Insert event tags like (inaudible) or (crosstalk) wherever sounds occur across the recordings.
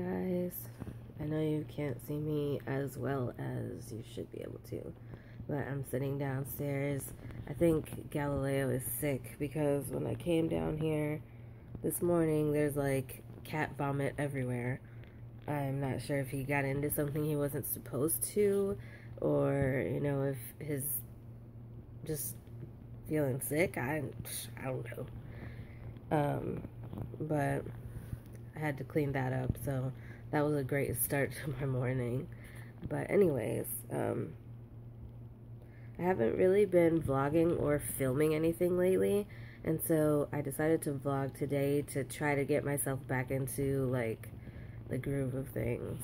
guys. I know you can't see me as well as you should be able to, but I'm sitting downstairs. I think Galileo is sick because when I came down here this morning, there's like cat vomit everywhere. I'm not sure if he got into something he wasn't supposed to, or, you know, if his just feeling sick. I, I don't know. Um, but I had to clean that up, so that was a great start to my morning. But anyways, um, I haven't really been vlogging or filming anything lately, and so I decided to vlog today to try to get myself back into like the groove of things.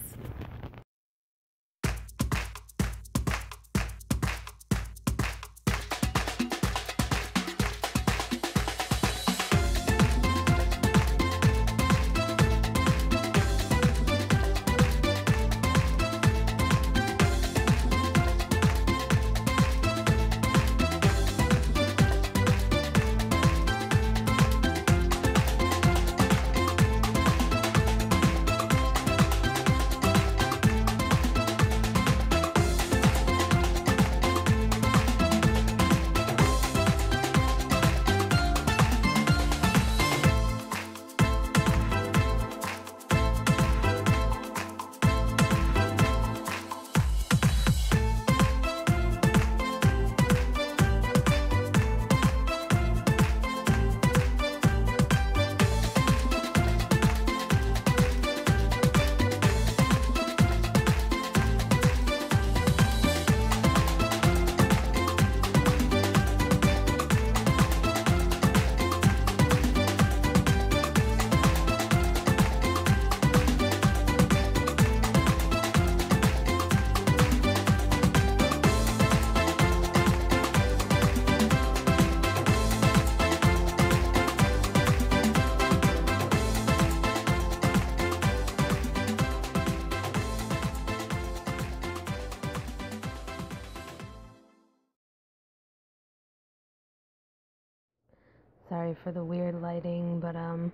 Sorry for the weird lighting, but um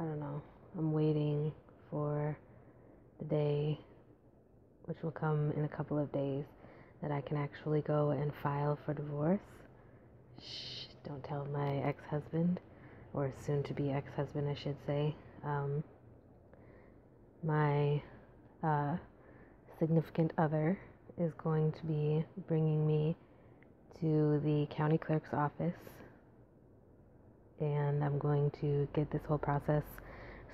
I don't know. I'm waiting for the day which will come in a couple of days that I can actually go and file for divorce. Shh, don't tell my ex-husband or soon to be ex-husband, I should say. Um my uh significant other is going to be bringing me to the county clerk's office and I'm going to get this whole process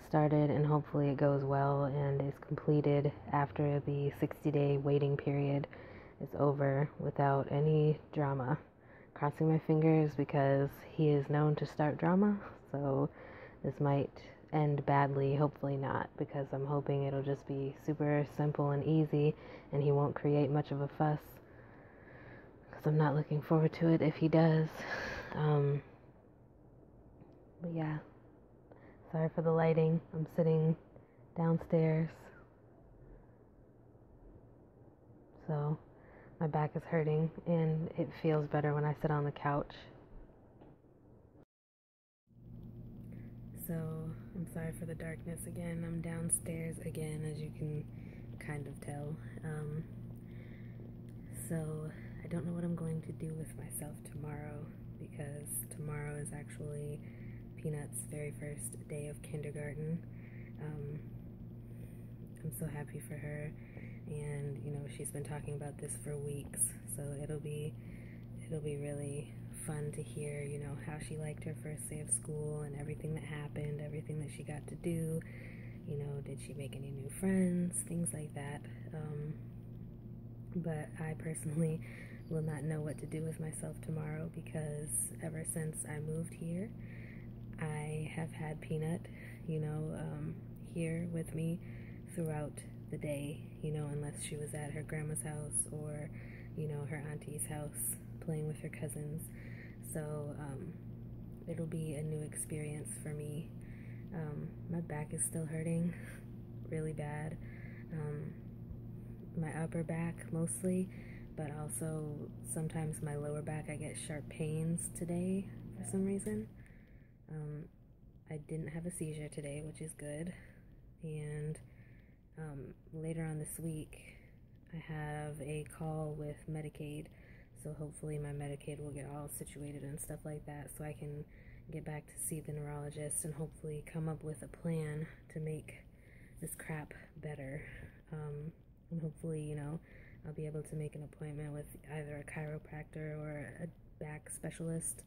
started and hopefully it goes well and is completed after the 60 day waiting period is over without any drama. Crossing my fingers because he is known to start drama, so this might end badly, hopefully not, because I'm hoping it'll just be super simple and easy and he won't create much of a fuss. I'm not looking forward to it if he does. Um, but yeah, sorry for the lighting. I'm sitting downstairs. So my back is hurting and it feels better when I sit on the couch. So I'm sorry for the darkness again. I'm downstairs again, as you can kind of tell. Um, so I don't know what I'm going to do with myself tomorrow because tomorrow is actually Peanut's very first day of kindergarten. Um, I'm so happy for her, and you know she's been talking about this for weeks, so it'll be it'll be really fun to hear, you know, how she liked her first day of school and everything that happened, everything that she got to do. You know, did she make any new friends, things like that. Um, but I personally will not know what to do with myself tomorrow because ever since I moved here, I have had Peanut, you know, um, here with me throughout the day, you know, unless she was at her grandma's house or, you know, her auntie's house playing with her cousins. So um, it'll be a new experience for me. Um, my back is still hurting (laughs) really bad. um, my upper back mostly, but also sometimes my lower back. I get sharp pains today for some reason. Um, I didn't have a seizure today, which is good. And um, later on this week, I have a call with Medicaid. So hopefully, my Medicaid will get all situated and stuff like that so I can get back to see the neurologist and hopefully come up with a plan to make this crap better. Um, and hopefully, you know, I'll be able to make an appointment with either a chiropractor or a back specialist,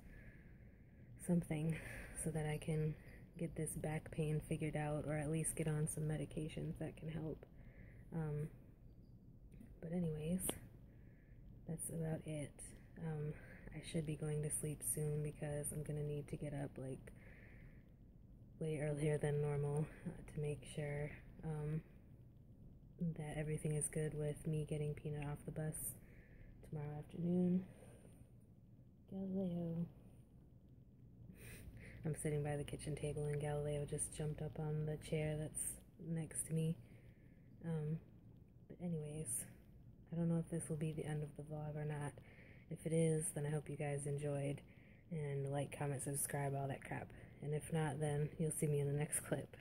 something, so that I can get this back pain figured out or at least get on some medications that can help. Um, but, anyways, that's about it. Um, I should be going to sleep soon because I'm gonna need to get up like way earlier than normal uh, to make sure um, that everything is good with me getting Peanut off the bus tomorrow afternoon. Galileo. I'm sitting by the kitchen table and Galileo just jumped up on the chair that's next to me. Um, but anyways, I don't know if this will be the end of the vlog or not. If it is, then I hope you guys enjoyed and like, comment, subscribe, all that crap. And if not, then you'll see me in the next clip.